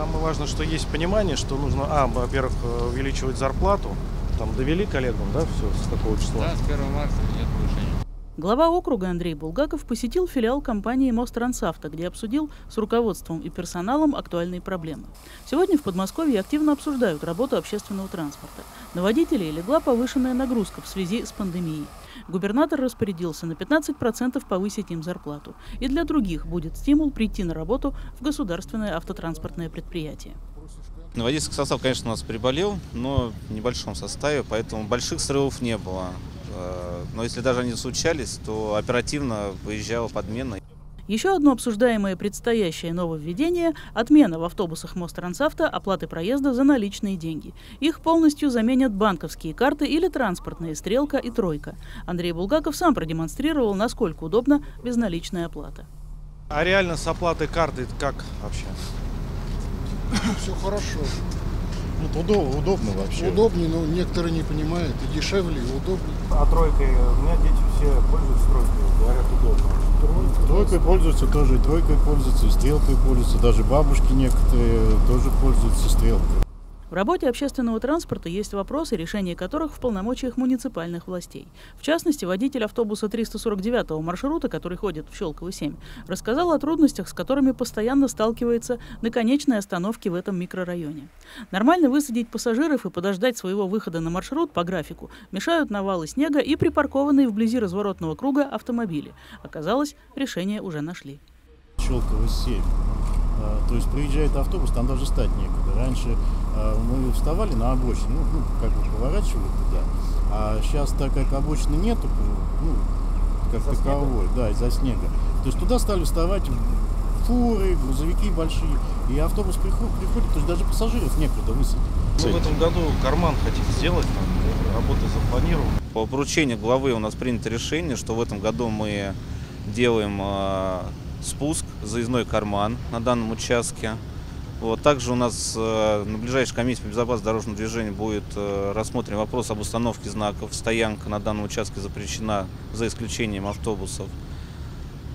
Самое важное, что есть понимание, что нужно, а, во-первых, э, увеличивать зарплату. Там довели коллегам, да, все, с какого числа? Да, с 1 марта нет повышения. Глава округа Андрей Булгаков посетил филиал компании «Мострансавто», где обсудил с руководством и персоналом актуальные проблемы. Сегодня в Подмосковье активно обсуждают работу общественного транспорта. На водителей легла повышенная нагрузка в связи с пандемией. Губернатор распорядился на 15% повысить им зарплату. И для других будет стимул прийти на работу в государственное автотранспортное предприятие. Водительский состав, конечно, у нас приболел, но в небольшом составе, поэтому больших срывов не было. Э, Но если даже они случались, то оперативно выезжала подмена. Еще одно обсуждаемое предстоящее нововведение – отмена в автобусах Мострансавто оплаты проезда за наличные деньги. Их полностью заменят банковские карты или транспортные «Стрелка» и «Тройка». Андрей Булгаков сам продемонстрировал, насколько удобна безналичная оплата. А реально с оплатой карты как вообще? Все хорошо. Ну, удобно, удобно вообще. Удобнее, но некоторые не понимают. И дешевле, и удобнее. А тройкой, у меня дети все пользуются тройкой, говорят, удобно. Тройкой пользуются тоже, и тройкой пользуются, и стрелкой пользуются. Даже бабушки некоторые тоже пользуются стрелкой. В работе общественного транспорта есть вопросы, решение которых в полномочиях муниципальных властей. В частности, водитель автобуса 349 маршрута, который ходит в Щелково 7, рассказал о трудностях, с которыми постоянно сталкивается на конечной остановке в этом микрорайоне. Нормально высадить пассажиров и подождать своего выхода на маршрут по графику мешают навалы снега и припаркованные вблизи разворотного круга автомобили. Оказалось, решение уже нашли. Щелково 7. А, То есть приезжает автобус, там даже стать некуда. Раньше а, мы вставали на обочину, ну, ну, как бы поворачивали туда. А сейчас, так как обочины нету, ну, как таковой, да, из-за снега. То есть туда стали вставать фуры, грузовики большие. И автобус приходит, приходит то есть даже пассажиров некуда высадить. Мы в этом году карман хотим сделать, там, работы запланированы. По поручению главы у нас принято решение, что в этом году мы делаем э, спуск, заездной карман на данном участке. Вот. Также у нас э, на ближайшей комиссии по безопасности дорожного движения будет э, рассмотрен вопрос об установке знаков. Стоянка на данном участке запрещена за исключением автобусов.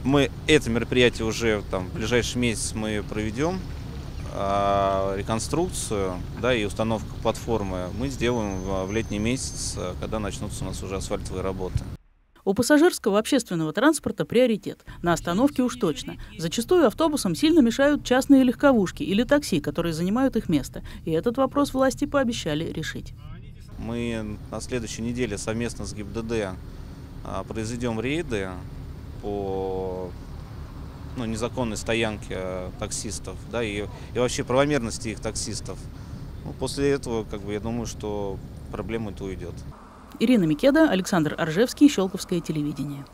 Мы это мероприятие уже там, в ближайший месяц мы проведем. А реконструкцию да, и установку платформы мы сделаем в летний месяц, э, когда начнутся у нас уже асфальтовые работы. У пассажирского общественного транспорта приоритет. На остановке уж точно. Зачастую автобусам сильно мешают частные легковушки или такси, которые занимают их место. И этот вопрос власти пообещали решить. Мы на следующей неделе совместно с ГИБДД а, произведем рейды по ну, незаконной стоянке а, таксистов, да, и, и вообще правомерности их таксистов. Ну, после этого, как бы, я думаю, что проблема это уйдет. Ирина Микеда, Александр Аржевский, Щелковское телевидение.